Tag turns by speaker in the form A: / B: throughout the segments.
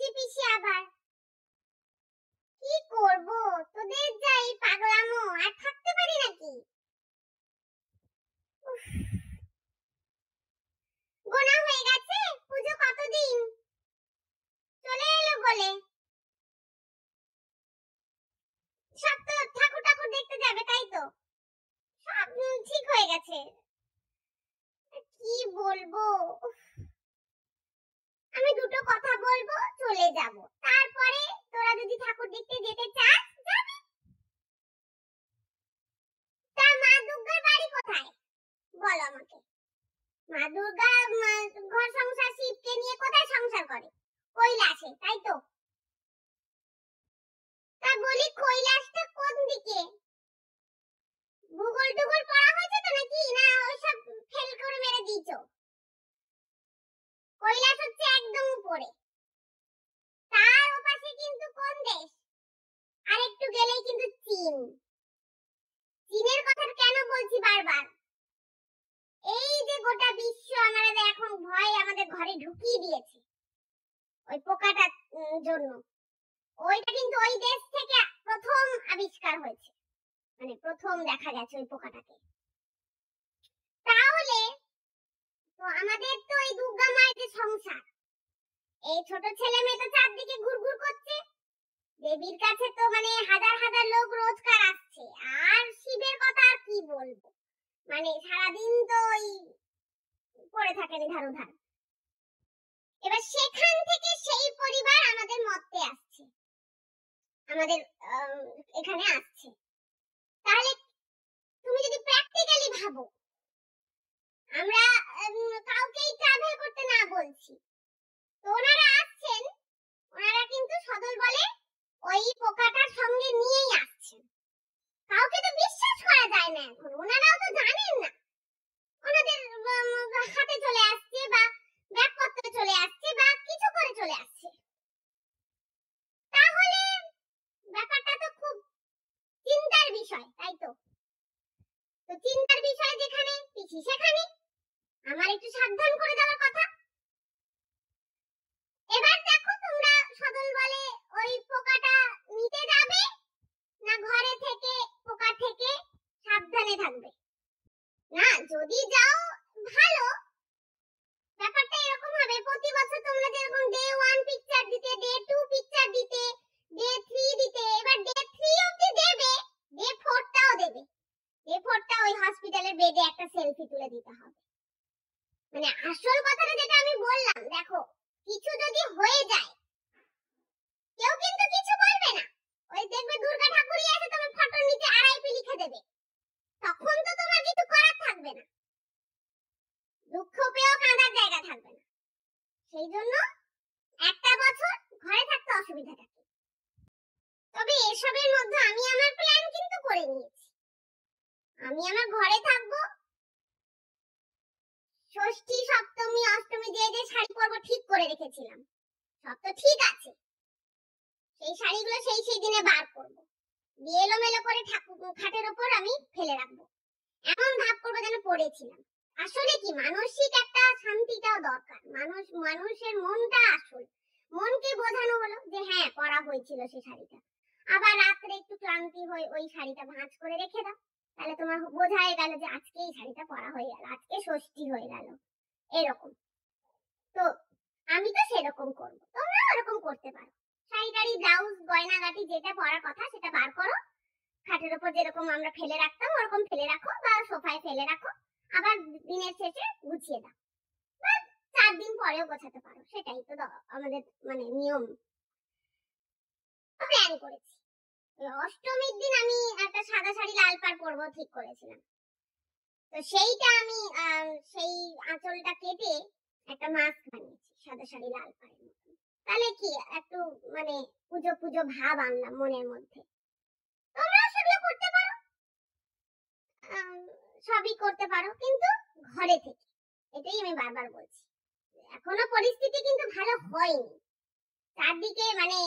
A: বুঝি পিসি আবার। কি করব? তোদের যাই পাগলামো আর থাকতে পারি নাকি উফ। গোনা হয়ে গেছে পুজো কতদিন চলে এলো বলে সব তো ঠাকুর ঠাকুর দেখতে যাবে তাই তো সব উম, ঠিক হয়ে গেছে কি বলব উফ। আমি দুটো কথা বলব চলে যাব তারপরে তোরা যদি ঠাকুর দেখতে যেতে চাস যাবি তার মা দুর্গার বাড়ি কোথায় বলো আমাকে মা দুর্গা উম, ঘর সংসার শিবকে নিয়ে কোথায় সংসার করে কৈলাসে তাই তো তা বলি কৈলাসটা কোন দিকে ভূগোল টুগোল পড়া হয়েছে তো নাকি না ওইসব ফেল করে মেরে দিয়েছ কৈলাস হচ্ছে একদম উপরে তার ওপাশে কিন্তু কোন দেশ আর একটু গেলেই কিন্তু কথা কেন বলছি বারবার? এই যে গোটা বিশ্ব আমাদের এখন ভয় আমাদের ঘরে ঢুকিয়ে দিয়েছে, ওই পোকাটার জন্য। ওইটা কিন্তু ওই দেশ থেকে প্রথম আবিষ্কার হয়েছে। মানে প্রথম দেখা গেছে ওই পোকাটাকে। তাহলে, তো আমাদের তো এই দুর্গা মায়ের যে সংসার, এই ছোট ছেলে মেয়ে তো চারদিকে ঘুরঘুর করছে দেবীর কাছে তো মানে হাজার হাজার লোক রোজকার আসছে। আর শিবের কথা আর কি বলব? মানে সারাদিন তো ওই পড়ে থাকেন ধার ধার এবার সেখান থেকে সেই পরিবার আমাদের মতে আসছে। আমাদের এখানে আসছে। তাহলে তুমি যদি প্র্যাকটিক্যালি ভাবো, আমরা কাউকেই ট্রাভেল করতে না বলছি, তো Yeah. সাবধানে থাকবে। না, যদি যাও ভালো। ব্যাপারটা এরকম হবে, প্রতি বছর তোমরা যেরকম ডে ওয়ান পিকচার দিতে ডে টু পিকচার দিতে ডে থ্রি দিতে, এবার ডে থ্রি অব্দি দেবে ডে ফোরটাও দেবে। ডে ফোরটা ওই হসপিটালের বেডে একটা সেলফি তুলে দিতে হবে। মানে আসল কথাটা যেটা আমি বললাম, দেখো, কিছু যদি হয়ে যায় কেউ কিন্তু কিছু বলবে না ওই দেখবে দুর্গা ঠাকুরই আছে তোমার ফটোর নিচে আড়াইপি লিখে দেবে তখন তো তোমার কিছু করার থাকবে না দুঃখ পেয়েও কাঁদার জায়গা থাকবে না। সেই জন্য একটা বছর ঘরে থাকতে অসুবিধাটা কি তবে এসবের মধ্যে আমি আমার প্ল্যান কিন্তু করে নিয়েছি। আমি আমার ঘরে ষষ্ঠী, সপ্তমী, অষ্টমী যে যে শাড়ি পরবো ঠিক করে রেখেছিলাম। সব তো ঠিক আছে। সেই শাড়িগুলো সেই সেই দিনে বার করব। করে ঠাকুর খাটের ওপর আমি ফেলে রাখব। এমন ভাব করব যেন পড়েছিলাম। আসলে কি? মানসিক একটা শান্তিটাও দরকার। মানুষ, মানুষের মনটা আসল। মনকে বোঝানো হলো যে হ্যাঁ পরা হয়েছিল সেই শাড়িটা। আবার রাত্রে একটু ক্লান্তি হয়ে ওই শাড়িটা ভাঁজ করে রেখে দাও। তাহলে তোমার বোঝাই গেল যে আজকে এই শাড়িটা পরা হয়ে গেল, আজকে ষষ্ঠী হয়ে গেল। এরকম। তো আমি তো সেরকম করব। তোমরা ওরকম করতে পারো। শাড়ি ব্লাউজ গয়নাগাটি যেটা পরার কথা সেটা বার করো। খাটের উপর যেরকম আমরা ফেলে রাখতাম, ওরকম ফেলে রাখো বা সোফায় ফেলে রাখো। আবার দিনের শেষে গুছিয়ে দাও। বা চার দিন পরেও গোছাতে পারো, সেটাই তো আমাদের মানে নিয়ম। প্ল্যান করেছি। অষ্টমীর দিন আমি একটা সাদা শাড়ি লাল পাড় পরবো, ঠিক করেছিলাম। তো সেইটা আমি সেই আঁচলটা কেটে একটা মাস্ক বানিয়েছি, সাদা শাড়ি লাল পাড়ের মতন। তাহলে কি, একটু মানে পুজো পুজো ভাব আনলাম মনের মধ্যে। তোমরাও সেগুলো করতে পারো। সবই করতে পারো, কিন্তু ঘরে থেকে। এটাই আমি বারবার বলছি। এখনও পরিস্থিতি কিন্তু ভালো হয়নি। চারদিকে মানে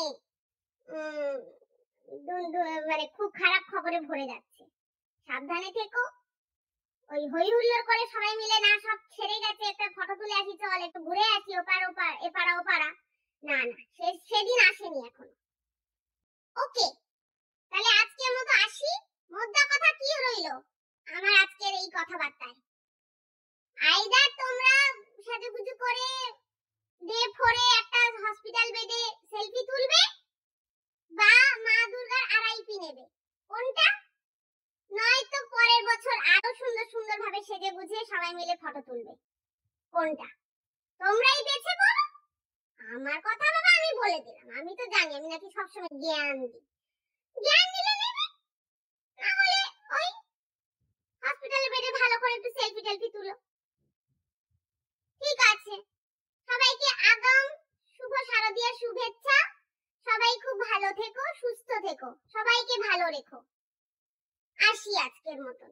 A: মানে খুব খারাপ খবরে ভরে যাচ্ছে। সাবধানে থেকো। ওই হই হুল্লোড় করে সবাই মিলে, না, সব ছেড়ে গেছে, একটা ফটো তুলে আসি, চল, একটু ঘুরে আসি, ওপার ওপার, এপাড়া, ওপাড়া। না না, সে সেদিন আসেনি এখনও। ওকে তাহলে আজকের মতো আসি। মোদ্দা কথা কি রইল? এই কথাবার্তায়। আইদার তোমরা সাজুগুজু করে ডে ফোরে একটা হসপিটাল বেডে সেলফি তুলবে বা মা দুর্গার আরআইপি নেবে। কোনটা? নয়তো পরের বছর আরও সুন্দর সুন্দর ভাবে সেজে গুজে সবাই মিলে ফটো তুলবে। কোনটা? তোমরাই বেছে বলো। আমার কথা বাবা আমি বলে দিলাম। আমি তো জানি, আমি নাকি সবসময় জ্ঞান দিই। জ্ঞান দিলে নেবে না হলে ওই হসপিটালে বেডে ভালো করে একটু সেলফি তুলো ঠিক আছে। সবাইকে আগাম, শুভ শারদীয়ার শুভেচ্ছা। সবাই খুব ভালো থেকো, সুস্থ থেকো। সবাইকে ভালো রেখো। আসি আজকের মতন।